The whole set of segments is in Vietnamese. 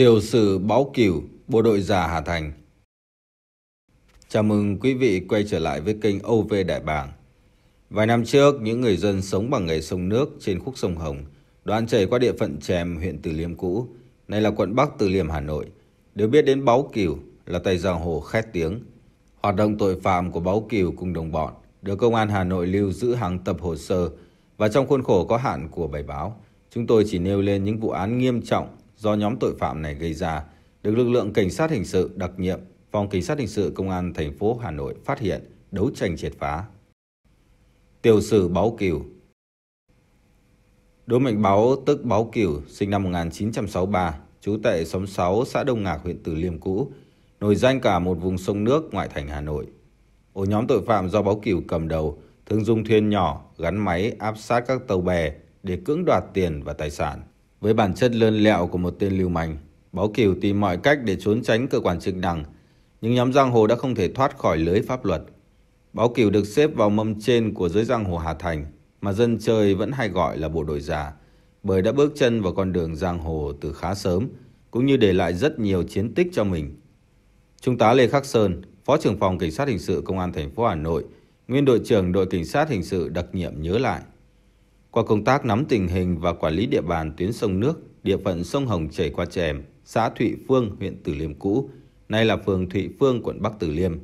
Tiểu sử Báo Cửu, Bộ đội già Hà Thành Chào mừng quý vị quay trở lại với kênh OV Đại Bàng. Vài năm trước, những người dân sống bằng nghề sông nước trên khúc sông Hồng, đoạn chảy qua địa phận Chèm, huyện Từ Liêm cũ, nay là quận Bắc Từ Liêm, Hà Nội, đều biết đến Báo Cửu là tay giang hồ khét tiếng. Hoạt động tội phạm của Báo Cửu cùng đồng bọn được Công an Hà Nội lưu giữ hàng tập hồ sơ và trong khuôn khổ có hạn của bài báo, chúng tôi chỉ nêu lên những vụ án nghiêm trọng do nhóm tội phạm này gây ra được lực lượng cảnh sát hình sự đặc nhiệm phòng cảnh sát hình sự công an thành phố Hà Nội phát hiện, đấu tranh triệt phá. Tiểu sử Báo Cửu Đỗ Mạnh Báo tức Báo Cửu sinh năm 1963, trú tại xóm 6 xã Đông Ngạc huyện Từ Liêm cũ, nổi danh cả một vùng sông nước ngoại thành Hà Nội. Ổ nhóm tội phạm do Báo Cửu cầm đầu thường dùng thuyền nhỏ gắn máy áp sát các tàu bè để cưỡng đoạt tiền và tài sản. Với bản chất lơn lẹo của một tên lưu manh, Báo Kiều tìm mọi cách để trốn tránh cơ quan chức năng, nhưng nhóm giang hồ đã không thể thoát khỏi lưới pháp luật. Báo Kiều được xếp vào mâm trên của giới giang hồ Hà Thành, mà dân chơi vẫn hay gọi là bộ đội già, bởi đã bước chân vào con đường giang hồ từ khá sớm, cũng như để lại rất nhiều chiến tích cho mình. Trung tá Lê Khắc Sơn, Phó trưởng phòng Cảnh sát hình sự Công an thành phố Hà Nội, nguyên đội trưởng đội cảnh sát hình sự đặc nhiệm nhớ lại. Qua công tác nắm tình hình và quản lý địa bàn tuyến sông nước, địa phận sông Hồng chảy qua Chèm, xã Thụy Phương, huyện Tử Liêm cũ, nay là phường Thụy Phương, quận Bắc Tử Liêm.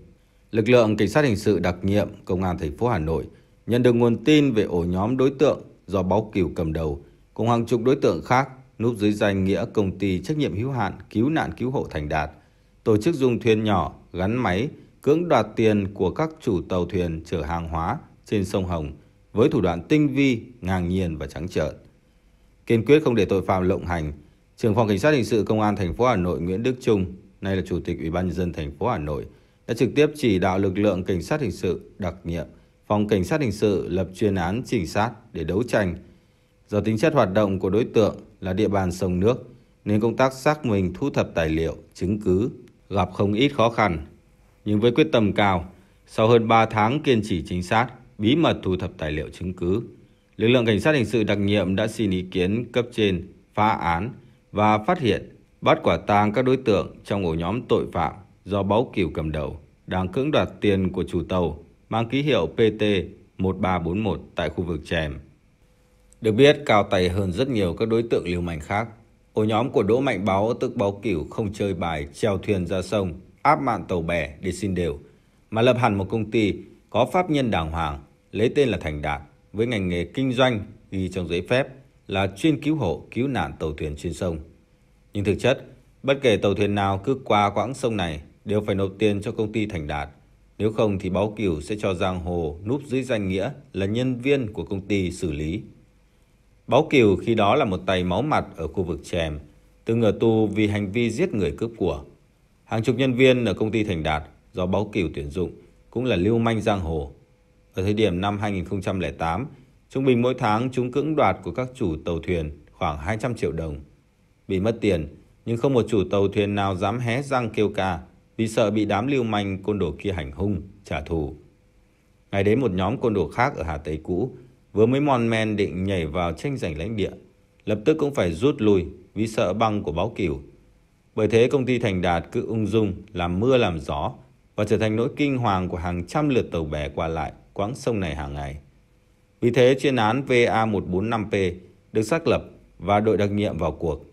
Lực lượng cảnh sát hình sự đặc nhiệm công an thành phố Hà Nội nhận được nguồn tin về ổ nhóm đối tượng do báo Kiều cầm đầu cùng hàng chục đối tượng khác núp dưới danh nghĩa công ty trách nhiệm hữu hạn cứu nạn cứu hộ Thành Đạt, tổ chức dùng thuyền nhỏ gắn máy cưỡng đoạt tiền của các chủ tàu thuyền chở hàng hóa trên sông Hồng với thủ đoạn tinh vi, ngang nhiên và trắng trợn. Kiên quyết không để tội phạm lộng hành, Trưởng phòng Cảnh sát hình sự Công an thành phố Hà Nội Nguyễn Đức Trung, nay là Chủ tịch Ủy ban nhân dân thành phố Hà Nội, đã trực tiếp chỉ đạo lực lượng cảnh sát hình sự đặc nhiệm, phòng cảnh sát hình sự lập chuyên án trinh sát để đấu tranh. Do tính chất hoạt động của đối tượng là địa bàn sông nước, nên công tác xác minh thu thập tài liệu, chứng cứ gặp không ít khó khăn. Nhưng với quyết tâm cao, sau hơn 3 tháng kiên trì chính xác, bí mật thu thập tài liệu chứng cứ. Lực lượng cảnh sát hình sự đặc nhiệm đã xin ý kiến cấp trên phá án và phát hiện bắt quả tang các đối tượng trong ổ nhóm tội phạm do báo Kiều cầm đầu đang cưỡng đoạt tiền của chủ tàu mang ký hiệu PT 1341 tại khu vực Chèm. Được biết, cao tay hơn rất nhiều các đối tượng lưu manh khác. Ổ nhóm của Đỗ Mạnh Báo tức Báo Cửu không chơi bài treo thuyền ra sông, áp mạng tàu bè để xin đều, mà lập hẳn một công ty có pháp nhân đàng hoàng, lấy tên là Thành Đạt, với ngành nghề kinh doanh ghi trong giấy phép là chuyên cứu hộ, cứu nạn tàu thuyền trên sông. Nhưng thực chất, bất kể tàu thuyền nào cứ qua quãng sông này đều phải nộp tiền cho công ty Thành Đạt. Nếu không thì báo cửu sẽ cho Giang Hồ núp dưới danh nghĩa là nhân viên của công ty xử lý. Báo cửu khi đó là một tay máu mặt ở khu vực Chèm, từng ở tù vì hành vi giết người cướp của. Hàng chục nhân viên ở công ty Thành Đạt do báo cửu tuyển dụng cũng là lưu manh giang hồ. Ở thời điểm năm 2008, trung bình mỗi tháng chúng cưỡng đoạt của các chủ tàu thuyền khoảng 200 triệu đồng. Bị mất tiền, nhưng không một chủ tàu thuyền nào dám hé răng kêu ca vì sợ bị đám lưu manh côn đồ kia hành hung, trả thù. Ngày đến một nhóm côn đồ khác ở Hà Tây cũ vừa mới mòn men định nhảy vào tranh giành lãnh địa, lập tức cũng phải rút lui vì sợ băng của báo cửu. Bởi thế công ty Thành Đạt cứ ung dung làm mưa làm gió và trở thành nỗi kinh hoàng của hàng trăm lượt tàu bè qua lại quãng sông này hàng ngày. Vì thế chuyên án VA145P được xác lập và đội đặc nhiệm vào cuộc.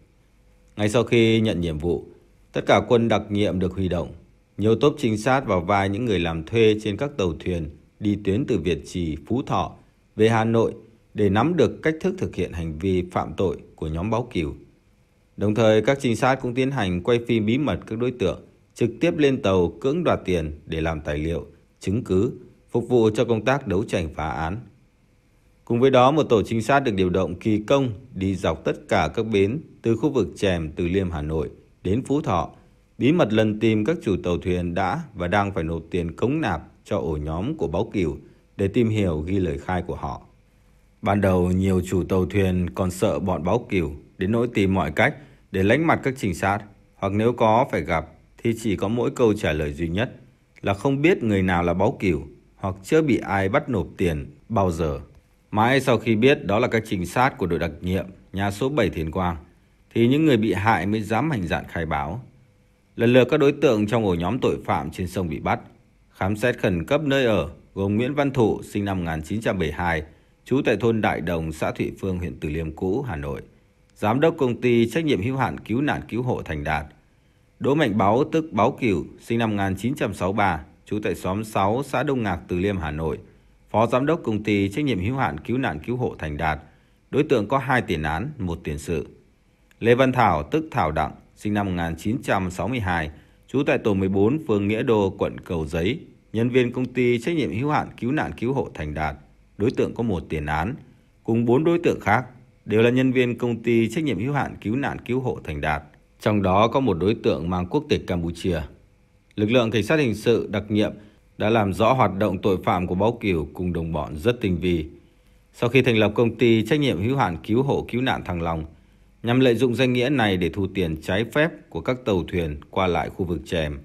Ngay sau khi nhận nhiệm vụ, tất cả quân đặc nhiệm được huy động. Nhiều tốp trinh sát vào vai những người làm thuê trên các tàu thuyền đi tuyến từ Việt Trì, Phú Thọ về Hà Nội để nắm được cách thức thực hiện hành vi phạm tội của nhóm báo cửu. Đồng thời các trinh sát cũng tiến hành quay phim bí mật các đối tượng trực tiếp lên tàu cưỡng đoạt tiền để làm tài liệu, chứng cứ, phục vụ cho công tác đấu tranh phá án. Cùng với đó, một tổ trinh sát được điều động kỳ công đi dọc tất cả các bến từ khu vực Chèm, Từ Liêm, Hà Nội đến Phú Thọ, bí mật lần tìm các chủ tàu thuyền đã và đang phải nộp tiền cống nạp cho ổ nhóm của báo cửu để tìm hiểu ghi lời khai của họ. Ban đầu, nhiều chủ tàu thuyền còn sợ bọn báo cửu đến nỗi tìm mọi cách để lánh mặt các trinh sát, hoặc nếu có phải gặp thì chỉ có mỗi câu trả lời duy nhất là không biết người nào là báo cửu hoặc chưa bị ai bắt nộp tiền bao giờ. Mãi sau khi biết đó là các trinh sát của đội đặc nhiệm nhà số 7 Thiền Quang thì những người bị hại mới dám hành dạn khai báo. Lần lượt các đối tượng trong ổ nhóm tội phạm trên sông bị bắt, khám xét khẩn cấp nơi ở gồm Nguyễn Văn Thụ sinh năm 1972, trú tại thôn Đại Đồng, xã Thụy Phương, huyện Từ Liêm cũ, Hà Nội, giám đốc công ty trách nhiệm hữu hạn cứu nạn cứu hộ Thành Đạt. Đỗ Mạnh Báo tức Báo Cửu, sinh năm 1963, trú tại xóm 6, xã Đông Ngạc, Từ Liêm, Hà Nội, phó giám đốc công ty trách nhiệm hữu hạn cứu nạn cứu hộ Thành Đạt. Đối tượng có hai tiền án, một tiền sự. Lê Văn Thảo tức Thảo Đặng, sinh năm 1962, trú tại tổ 14, phường Nghĩa Đô, quận Cầu Giấy, nhân viên công ty trách nhiệm hữu hạn cứu nạn cứu hộ Thành Đạt. Đối tượng có một tiền án, cùng bốn đối tượng khác đều là nhân viên công ty trách nhiệm hữu hạn cứu nạn cứu hộ Thành Đạt. Trong đó có một đối tượng mang quốc tịch Campuchia. Lực lượng cảnh sát hình sự đặc nhiệm đã làm rõ hoạt động tội phạm của Báo Kiều cùng đồng bọn rất tinh vi. Sau khi thành lập công ty trách nhiệm hữu hạn cứu hộ cứu nạn Thăng Long, nhằm lợi dụng danh nghĩa này để thu tiền trái phép của các tàu thuyền qua lại khu vực chèm.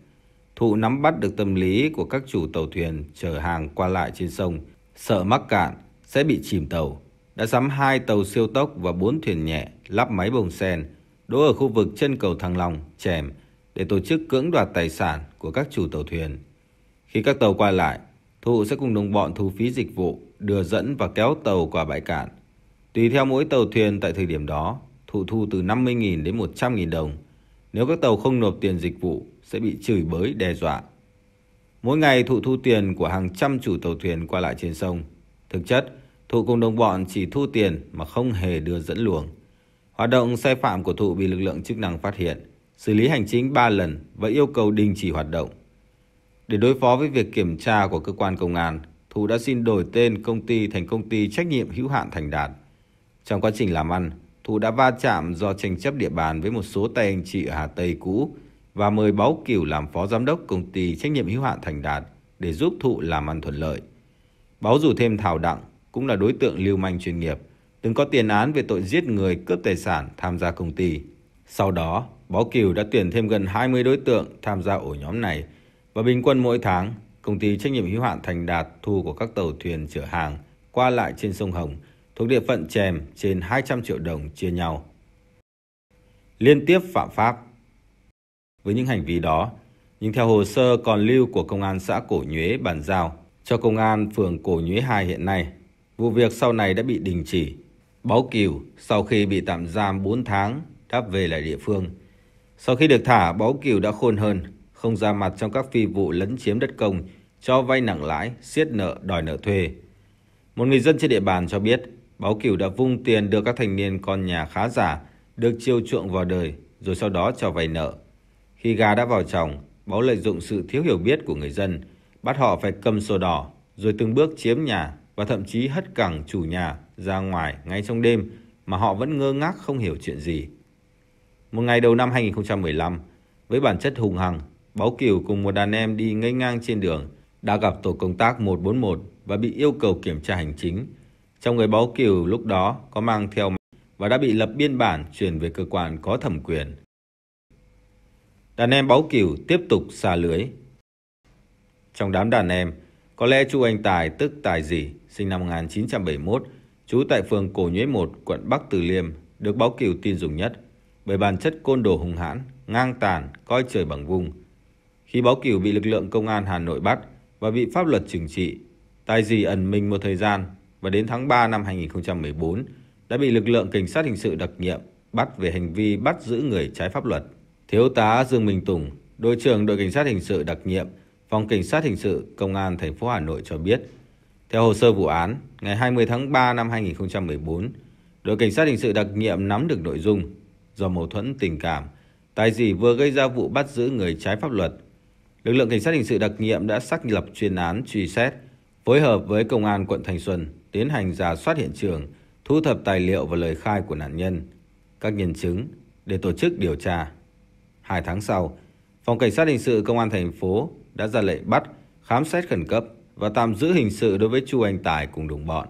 Thụ nắm bắt được tâm lý của các chủ tàu thuyền chở hàng qua lại trên sông, sợ mắc cạn sẽ bị chìm tàu. Đã sắm hai tàu siêu tốc và bốn thuyền nhẹ lắp máy bồng sen đỗ ở khu vực chân cầu Thăng Long, chèm để tổ chức cưỡng đoạt tài sản của các chủ tàu thuyền. Khi các tàu qua lại, Thụ sẽ cùng đồng bọn thu phí dịch vụ, đưa dẫn và kéo tàu qua bãi cạn. Tùy theo mỗi tàu thuyền tại thời điểm đó, Thụ thu từ 50.000 đến 100.000 đồng. Nếu các tàu không nộp tiền dịch vụ, sẽ bị chửi bới đe dọa. Mỗi ngày Thụ thu tiền của hàng trăm chủ tàu thuyền qua lại trên sông. Thực chất, Thụ cùng đồng bọn chỉ thu tiền mà không hề đưa dẫn luồng. Hoạt động sai phạm của Thụ bị lực lượng chức năng phát hiện, xử lý hành chính 3 lần và yêu cầu đình chỉ hoạt động. Để đối phó với việc kiểm tra của cơ quan công an, Thu đã xin đổi tên công ty thành công ty trách nhiệm hữu hạn Thành Đạt. Trong quá trình làm ăn, Thu đã va chạm do tranh chấp địa bàn với một số tay anh chị ở Hà Tây cũ và mời Báo Kiều làm phó giám đốc công ty trách nhiệm hữu hạn Thành Đạt để giúp Thụ làm ăn thuận lợi. Báo rủ thêm Thảo Đặng, cũng là đối tượng lưu manh chuyên nghiệp, từng có tiền án về tội giết người, cướp tài sản tham gia công ty. Sau đó, Báo Kiều đã tuyển thêm gần 20 đối tượng tham gia ổ nhóm này và bình quân mỗi tháng, công ty trách nhiệm hữu hạn Thành Đạt thu của các tàu thuyền chở hàng qua lại trên sông Hồng thuộc địa phận Chèm trên 200 triệu đồng chia nhau. Liên tiếp phạm pháp Với những hành vi đó, nhưng theo hồ sơ còn lưu của Công an xã Cổ Nhuế bàn giao cho Công an phường Cổ Nhuế 2 hiện nay, vụ việc sau này đã bị đình chỉ. Báo Kiều sau khi bị tạm giam 4 tháng đáp về lại địa phương. Sau khi được thả, Báo Kiều đã khôn hơn, không ra mặt trong các phi vụ lấn chiếm đất công, cho vay nặng lãi, siết nợ, đòi nợ thuê. Một người dân trên địa bàn cho biết, Báo Cửu đã vung tiền đưa các thanh niên con nhà khá giả, được chiêu chuộng vào đời, rồi sau đó cho vay nợ. Khi gà đã vào chồng, Báo lợi dụng sự thiếu hiểu biết của người dân, bắt họ phải cầm sổ đỏ, rồi từng bước chiếm nhà và thậm chí hất cẳng chủ nhà ra ngoài ngay trong đêm mà họ vẫn ngơ ngác không hiểu chuyện gì. Một ngày đầu năm 2015, với bản chất hùng hằng, Báo Kiều cùng một đàn em đi ngây ngang trên đường đã gặp tổ công tác 141 và bị yêu cầu kiểm tra hành chính. Trong người Báo Kiều lúc đó có mang theo và đã bị lập biên bản chuyển về cơ quan có thẩm quyền. Đàn em Báo Kiều tiếp tục xà lưới. Trong đám đàn em, có lẽ chu Anh Tài tức Tài Dì, sinh năm 1971, trú tại phường Cổ Nhuế 1, quận Bắc Từ Liêm, được Báo Kiều tin dùng nhất bởi bản chất côn đồ hùng hãn, ngang tàn, coi trời bằng vùng. khi Báo Cửu bị lực lượng công an Hà Nội bắt và bị pháp luật trừng trị, Tài Dì ẩn mình một thời gian và đến tháng 3 năm 2014 đã bị lực lượng cảnh sát hình sự đặc nhiệm bắt về hành vi bắt giữ người trái pháp luật. Thiếu tá Dương Minh Tùng, đội trưởng đội cảnh sát hình sự đặc nhiệm, phòng cảnh sát hình sự công an thành phố Hà Nội cho biết, theo hồ sơ vụ án, ngày 20 tháng 3 năm 2014, đội cảnh sát hình sự đặc nhiệm nắm được nội dung do mâu thuẫn tình cảm, Tài Dì vừa gây ra vụ bắt giữ người trái pháp luật lực lượng cảnh sát hình sự đặc nhiệm đã xác lập chuyên án truy xét, phối hợp với công an quận Thanh Xuân tiến hành giả soát hiện trường, thu thập tài liệu và lời khai của nạn nhân, các nhân chứng để tổ chức điều tra. Hai tháng sau, phòng cảnh sát hình sự công an thành phố đã ra lệnh bắt, khám xét khẩn cấp và tạm giữ hình sự đối với Chu Anh Tài cùng đồng bọn.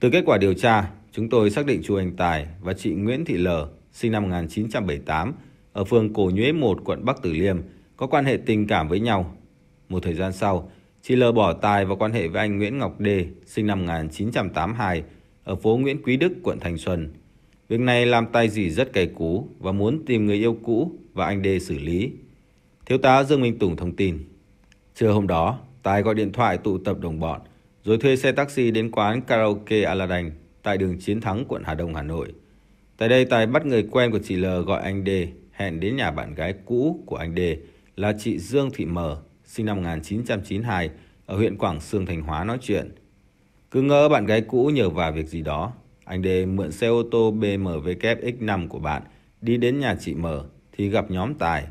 Từ kết quả điều tra, chúng tôi xác định Chu Anh Tài và chị Nguyễn Thị L, sinh năm 1978, ở phường Cổ Nhuế 1, quận Bắc Từ Liêm, có quan hệ tình cảm với nhau. Một thời gian sau, chị L bỏ tài và quan hệ với anh Nguyễn Ngọc Đê, sinh năm 1982, ở phố Nguyễn Quý Đức, quận Thành Xuân. Việc này làm Tài Dì rất cay cú và muốn tìm người yêu cũ và anh Đê xử lý. Thiếu tá Dương Minh Tùng thông tin. Trưa hôm đó, Tài gọi điện thoại tụ tập đồng bọn, rồi thuê xe taxi đến quán karaoke Aladdin tại đường Chiến Thắng, quận Hà Đông, Hà Nội. Tại đây, Tài bắt người quen của chị L gọi anh D hẹn đến nhà bạn gái cũ của anh D là chị Dương Thị M, sinh năm 1992, ở huyện Quảng Sương, Thành Hóa nói chuyện. Cứ ngỡ bạn gái cũ nhờ vào việc gì đó, anh D mượn xe ô tô BMW X5 của bạn đi đến nhà chị M thì gặp nhóm Tài.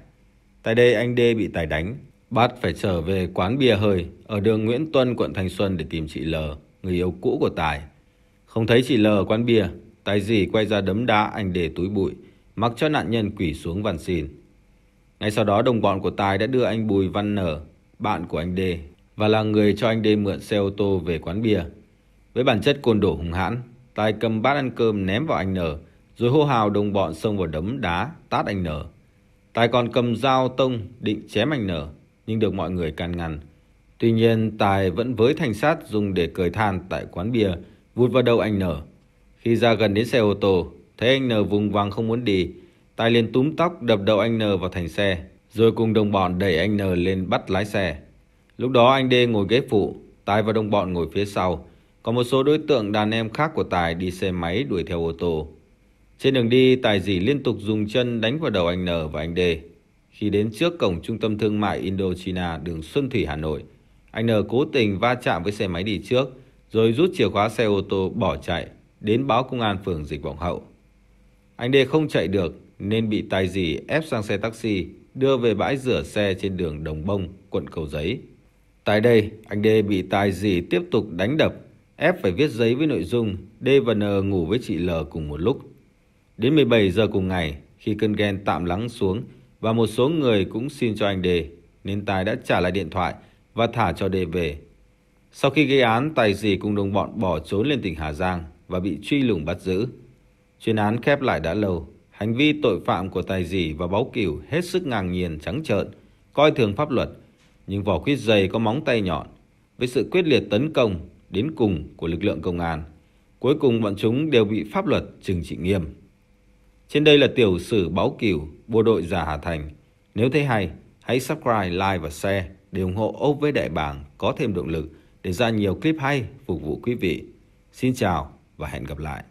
Tại đây anh D bị Tài đánh, bắt phải trở về quán bia hơi ở đường Nguyễn Tuân, quận Thanh Xuân để tìm chị L, người yêu cũ của Tài. Không thấy chị L ở quán bia, Tài dì quay ra đấm đá anh để túi bụi, mặc cho nạn nhân quỷ xuống van xin. Ngay sau đó đồng bọn của Tài đã đưa anh Bùi Văn Nở, bạn của anh Đê, và là người cho anh Đê mượn xe ô tô về quán bia. Với bản chất côn đồ hung hãn, Tài cầm bát ăn cơm ném vào anh Nở, rồi hô hào đồng bọn xông vào đấm đá, tát anh Nở. Tài còn cầm dao tông định chém anh Nở, nhưng được mọi người can ngăn. Tuy nhiên, Tài vẫn với thanh sát dùng để cười than tại quán bia, vụt vào đầu anh Nở. Khi ra gần đến xe ô tô, thấy anh N vùng vằng không muốn đi, Tài liền túm tóc đập đầu anh N vào thành xe, rồi cùng đồng bọn đẩy anh N lên bắt lái xe. Lúc đó anh D ngồi ghế phụ, Tài và đồng bọn ngồi phía sau, còn một số đối tượng đàn em khác của Tài đi xe máy đuổi theo ô tô. Trên đường đi, Tài dì liên tục dùng chân đánh vào đầu anh N và anh D. Khi đến trước cổng trung tâm thương mại Indochina đường Xuân Thủy Hà Nội, anh N cố tình va chạm với xe máy đi trước, rồi rút chìa khóa xe ô tô bỏ chạy, đến báo công an phường Dịch Vọng Hậu. Anh Đê không chạy được nên bị tài dì ép sang xe taxi đưa về bãi rửa xe trên đường Đồng Bông, quận Cầu Giấy. Tại đây, anh Đê bị tài dì tiếp tục đánh đập, ép phải viết giấy với nội dung D và N ngủ với chị L cùng một lúc. Đến 17 giờ cùng ngày, khi cơn ghen tạm lắng xuống và một số người cũng xin cho anh Đê nên Tài đã trả lại điện thoại và thả cho Đê về. Sau khi gây án, Tài dì cùng đồng bọn bỏ trốn lên tỉnh Hà Giang và bị truy lùng bắt giữ. Chuyên án khép lại đã lâu, hành vi tội phạm của Tài dì và Báu Cửu hết sức ngang nhiên trắng trợn, coi thường pháp luật, nhưng vỏ khuyết dày có móng tay nhọn. Với sự quyết liệt tấn công đến cùng của lực lượng công an, cuối cùng bọn chúng đều bị pháp luật trừng trị nghiêm. Trên đây là tiểu sử báo Cửu, bộ đội giả Hà Thành. Nếu thấy hay, hãy subscribe, like và share để ủng hộ ốc với đại bảng có thêm động lực để ra nhiều clip hay phục vụ quý vị. Xin chào và hẹn gặp lại.